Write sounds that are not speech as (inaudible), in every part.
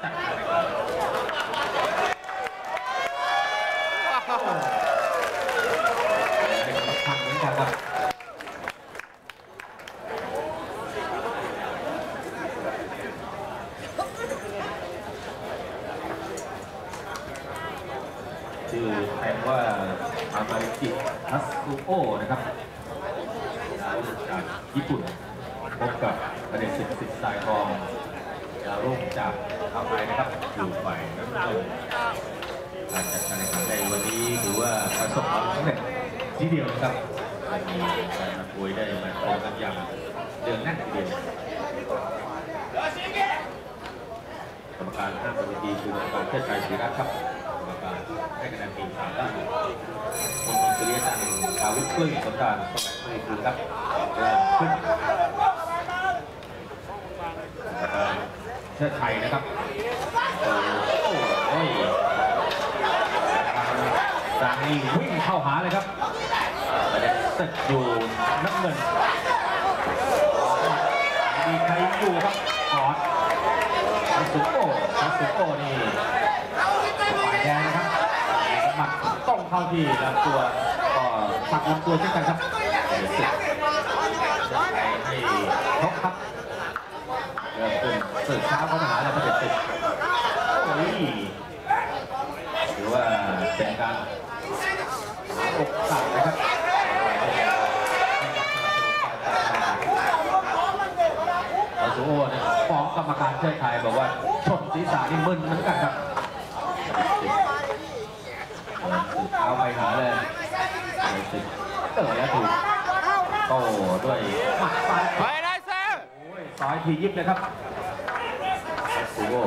ชื่อแทนว่าอามาริทัสคุโอนะครับดาวจากญี่ปุ่น พบกับประเด็นสิบสิบสายทอง ดาวรุ่งจากทางไทยนะครับอยู่ฝ่ายน้ำเงินการจัดการแข่งขันในวันนี้ถือว่าประสบความสำเร็จทีเดียวนะครับมีการนักมวยได้มาตรงกันอย่างเดือนแน่นทีเดียวกรรมการห้ามบนเวทีคือกรรมการเชิดชัยศรีรัตน์ครับกรรมการให้คะแนนทีมสามด้านคนมีสุริยจันทร์ชาวิทย์ปลื้มสมการสมัยมือคือครับเริ่มขึ้นกรรมการ เชิดชัยนะครับจางนี่วิ่งเข้าหาเลยครับประเด็นตึกอยู่น้ำเงิน มีใครอยู่ครับกอดคาสุโก้คาสุโก้นี่ฝ่ายแดงนะครับหมัดต้องเข้าที่ลำตัวก็ปักลำตัวเช่นกันครับเดี๋ยวสึกจะไปให้ชกครับเริ่มขึ้นสึกเช้าเข้ามาหาแล้วประเด็นสึกโอ้ยถือว่าเป็นการหาโอกาสนะครับคาสุโก้เนี่ยฟ้องก รรมการเชิดไทยบอกว่าชนศีรษะนี่มึนเหมือนกันครับเท้าไปหาเลยเออแล้วถูกโต้ด้วยหมัดซ้ายไปได้เซลโอ้ยซ้ายทียิบเลยครับซูโร่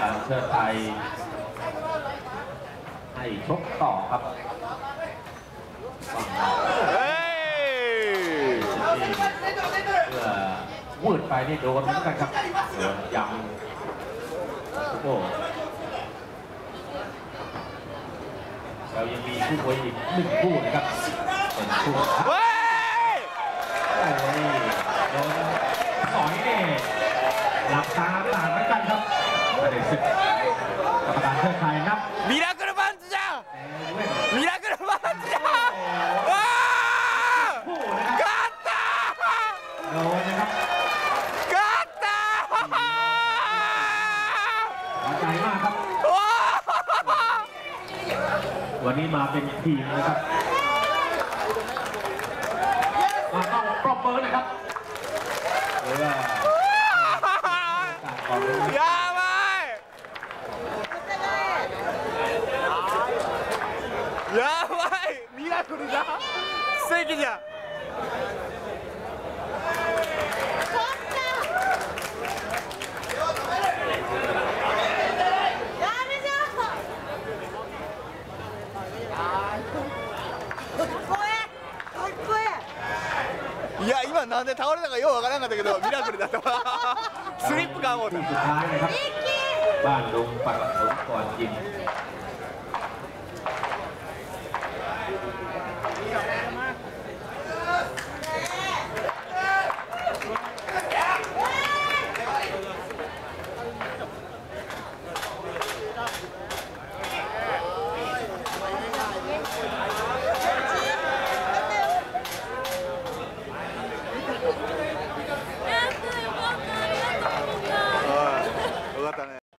ทางเชิดไทยให้ชกต่อครับฝั่ง เฮ้ย เพื่อวืด ไปนี่โดนเหมือนกันครับโดนยโอ้เรายังมีคู่วยอีกหนึ่งผู้นะครับเป็นคู่โอ้ยโดนสอยหลับตาหลาบเหมือนกันครับประเด็นสุดกรรมการเพื่อไทยรับมีแล้วก็ วันนี้มาเป็นทีมนะครับมาต้องปรบมือนะครับหรือว่าการขอบคุณ やばいやばいミラクルじゃん奇跡じゃ 今なんで倒れたかようわからんかったけどミラクルだったわ。(laughs) スリップか思うた (laughs)